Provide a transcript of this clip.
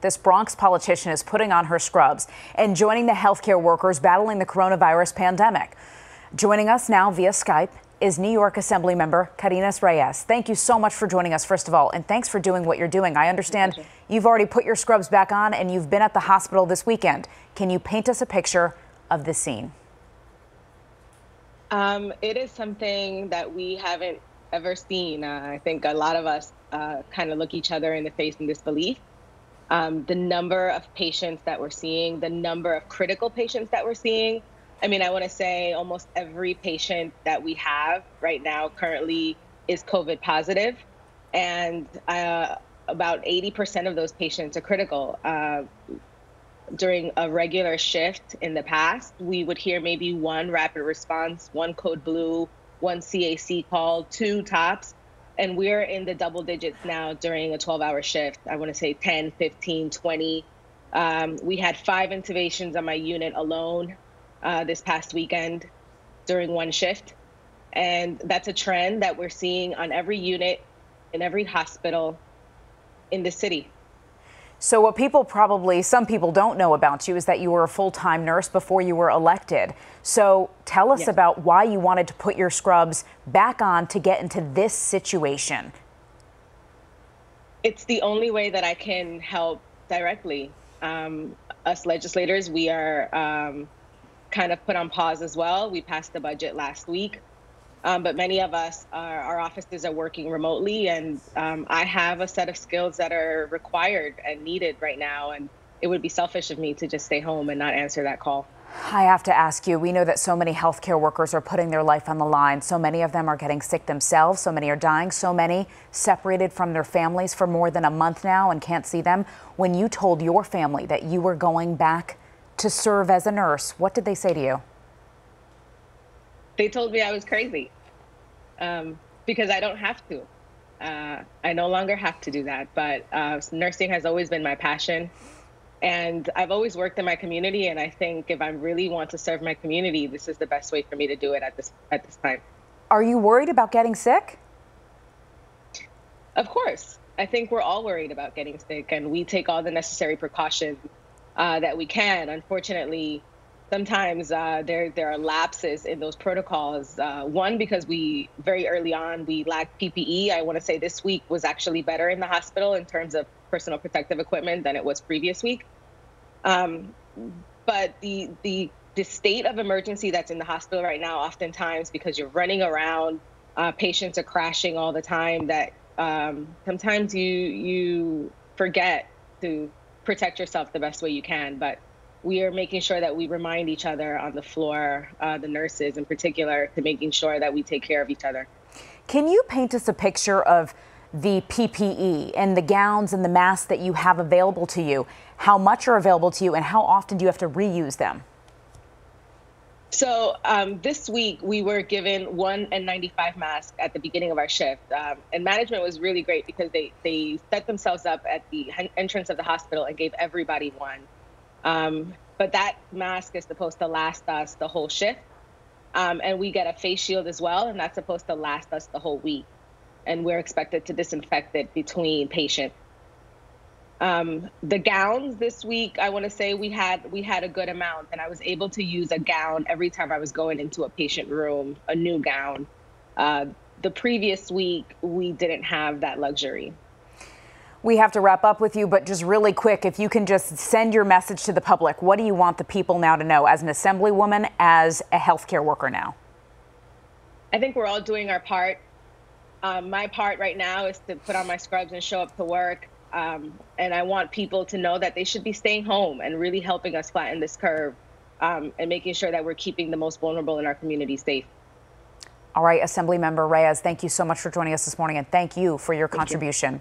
This Bronx politician is putting on her scrubs and joining the healthcare workers battling the coronavirus pandemic. Joining us now via Skype is New York Assembly member Karines Reyes. Thank you so much for joining us, first of all, and thanks for doing what you're doing. I understand you've already put your scrubs back on and you've been at the hospital this weekend. Can you paint us a picture of the scene? Um, it is something that we haven't ever seen. Uh, I think a lot of us uh, kind of look each other in the face in disbelief. Um, the number of patients that we're seeing, the number of critical patients that we're seeing. I mean, I want to say almost every patient that we have right now currently is COVID positive, and uh, about 80% of those patients are critical. Uh, during a regular shift in the past, we would hear maybe one rapid response, one code blue, one CAC call, two tops. And we're in the double digits now during a 12 hour shift. I want to say 10, 15, 20. Um, we had five intubations on my unit alone uh, this past weekend during one shift. And that's a trend that we're seeing on every unit in every hospital in the city. So, what people probably, some people don't know about you is that you were a full time nurse before you were elected. So, tell us yes. about why you wanted to put your scrubs back on to get into this situation. It's the only way that I can help directly. Um, us legislators, we are um, kind of put on pause as well. We passed the budget last week. Um, but many of us, are, our offices are working remotely, and um, I have a set of skills that are required and needed right now. And it would be selfish of me to just stay home and not answer that call. I have to ask you, we know that so many healthcare workers are putting their life on the line. So many of them are getting sick themselves. So many are dying. So many separated from their families for more than a month now and can't see them. When you told your family that you were going back to serve as a nurse, what did they say to you? They told me I was crazy um, because I don't have to. Uh, I no longer have to do that. But uh, nursing has always been my passion. And I've always worked in my community. And I think if I really want to serve my community, this is the best way for me to do it at this, at this time. Are you worried about getting sick? Of course. I think we're all worried about getting sick, and we take all the necessary precautions uh, that we can. Unfortunately, sometimes uh, there there are lapses in those protocols. Uh, one because we very early on we lacked PPE. I want to say this week was actually better in the hospital in terms of personal protective equipment than it was previous week. Um, but the the the state of emergency that's in the hospital right now, oftentimes because you're running around, uh, patients are crashing all the time. That um, sometimes you you forget to protect yourself the best way you can, but we are making sure that we remind each other on the floor, uh, the nurses in particular, to making sure that we take care of each other. Can you paint us a picture of the PPE and the gowns and the masks that you have available to you? How much are available to you, and how often do you have to reuse them? So um, this week we were given one N95 mask at the beginning of our shift, um, and management was really great because they they set themselves up at the entrance of the hospital and gave everybody one. Um, but that mask is supposed to last us the whole shift. Um, and we get a face shield as well, and that's supposed to last us the whole week. And we're expected to disinfect it between patients. Um, the gowns this week, I want to say we had we had a good amount, and I was able to use a gown every time I was going into a patient room, a new gown. Uh, the previous week, we didn't have that luxury. We have to wrap up with you, but just really quick, if you can just send your message to the public, what do you want the people now to know as an assemblywoman, as a healthcare worker now? I think we're all doing our part. Um, my part right now is to put on my scrubs and show up to work. Um, and I want people to know that they should be staying home and really helping us flatten this curve um, and making sure that we're keeping the most vulnerable in our community safe. All right, Assemblymember Reyes, thank you so much for joining us this morning and thank you for your thank contribution. You.